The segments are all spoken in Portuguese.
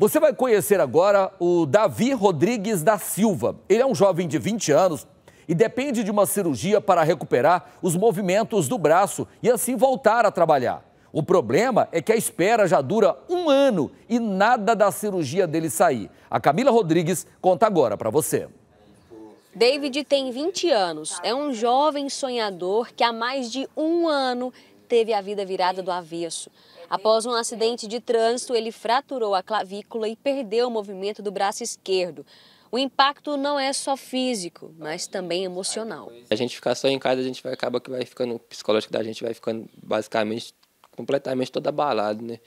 Você vai conhecer agora o Davi Rodrigues da Silva. Ele é um jovem de 20 anos e depende de uma cirurgia para recuperar os movimentos do braço e assim voltar a trabalhar. O problema é que a espera já dura um ano e nada da cirurgia dele sair. A Camila Rodrigues conta agora para você. David tem 20 anos, é um jovem sonhador que há mais de um ano teve a vida virada do avesso. Após um acidente de trânsito, ele fraturou a clavícula e perdeu o movimento do braço esquerdo. O impacto não é só físico, mas também emocional. A gente ficar só em casa, a gente vai acaba que vai ficando o psicológico da gente vai ficando basicamente completamente todo abalado, né?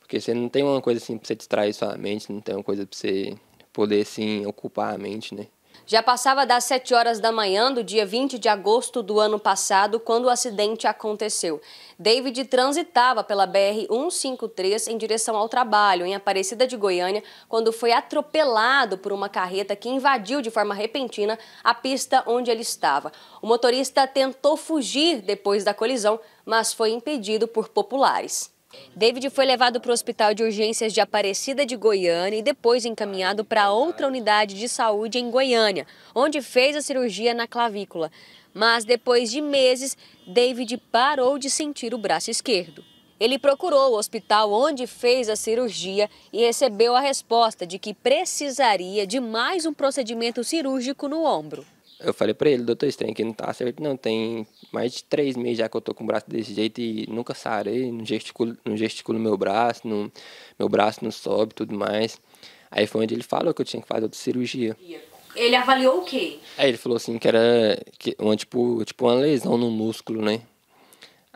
Porque você não tem uma coisa assim para você distrair sua mente, não tem uma coisa para você poder assim ocupar a mente, né? Já passava das 7 horas da manhã do dia 20 de agosto do ano passado, quando o acidente aconteceu. David transitava pela BR-153 em direção ao trabalho, em Aparecida de Goiânia, quando foi atropelado por uma carreta que invadiu de forma repentina a pista onde ele estava. O motorista tentou fugir depois da colisão, mas foi impedido por populares. David foi levado para o Hospital de Urgências de Aparecida de Goiânia e depois encaminhado para outra unidade de saúde em Goiânia, onde fez a cirurgia na clavícula. Mas depois de meses, David parou de sentir o braço esquerdo. Ele procurou o hospital onde fez a cirurgia e recebeu a resposta de que precisaria de mais um procedimento cirúrgico no ombro. Eu falei para ele, doutor, estranho que não tá certo, não. Tem mais de três meses já que eu tô com o braço desse jeito e nunca sarei, não gesticulo, não gesticulo meu braço, não, meu braço não sobe tudo mais. Aí foi onde ele falou que eu tinha que fazer outra cirurgia. Ele avaliou o quê? Aí ele falou assim que era que, uma, tipo, tipo uma lesão no músculo, né?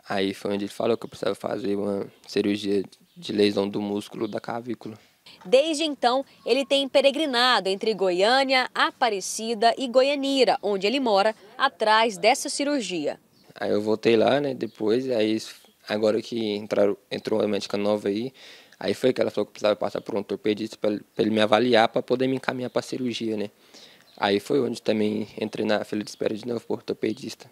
Aí foi onde ele falou que eu precisava fazer uma cirurgia de lesão do músculo da clavícula. Desde então, ele tem peregrinado entre Goiânia, Aparecida e Goianira, onde ele mora, atrás dessa cirurgia. Aí eu voltei lá, né, depois, aí agora que entraram, entrou uma médica nova aí, aí foi que ela falou que precisava passar por um ortopedista para ele me avaliar para poder me encaminhar para a cirurgia, né. Aí foi onde também entrei na fila de espera de novo por ortopedista.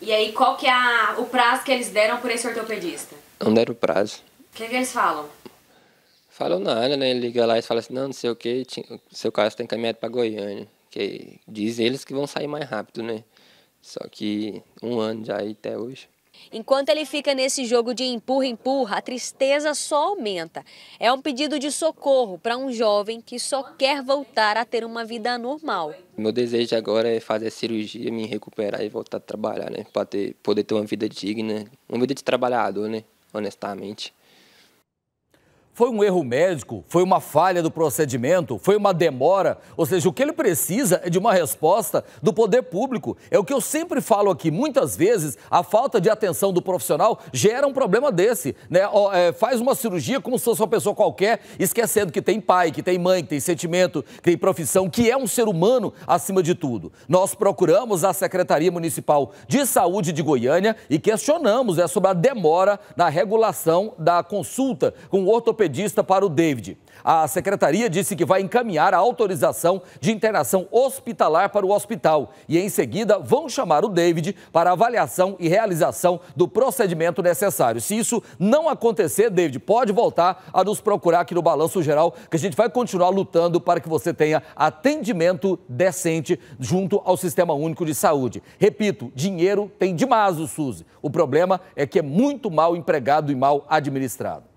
E aí, qual que é a, o prazo que eles deram por esse ortopedista? Não deram prazo. O que, que eles falam? Falam nada, né? Ele liga lá e fala assim, não, não sei o que, seu caso está encaminhado para Goiânia. Que diz eles que vão sair mais rápido, né? Só que um ano já aí até hoje. Enquanto ele fica nesse jogo de empurra-empurra, a tristeza só aumenta. É um pedido de socorro para um jovem que só quer voltar a ter uma vida normal. Meu desejo agora é fazer a cirurgia, me recuperar e voltar a trabalhar, né? Para ter, poder ter uma vida digna, uma vida de trabalhador, né? Honestamente. Foi um erro médico? Foi uma falha do procedimento? Foi uma demora? Ou seja, o que ele precisa é de uma resposta do poder público. É o que eu sempre falo aqui. Muitas vezes, a falta de atenção do profissional gera um problema desse. Né? É, faz uma cirurgia como se fosse uma pessoa qualquer, esquecendo que tem pai, que tem mãe, que tem sentimento, que tem profissão, que é um ser humano acima de tudo. Nós procuramos a Secretaria Municipal de Saúde de Goiânia e questionamos né, sobre a demora na regulação da consulta com o ortopedista ortopedista para o David. A secretaria disse que vai encaminhar a autorização de internação hospitalar para o hospital e, em seguida, vão chamar o David para avaliação e realização do procedimento necessário. Se isso não acontecer, David, pode voltar a nos procurar aqui no Balanço Geral, que a gente vai continuar lutando para que você tenha atendimento decente junto ao Sistema Único de Saúde. Repito, dinheiro tem demais o SUS. O problema é que é muito mal empregado e mal administrado.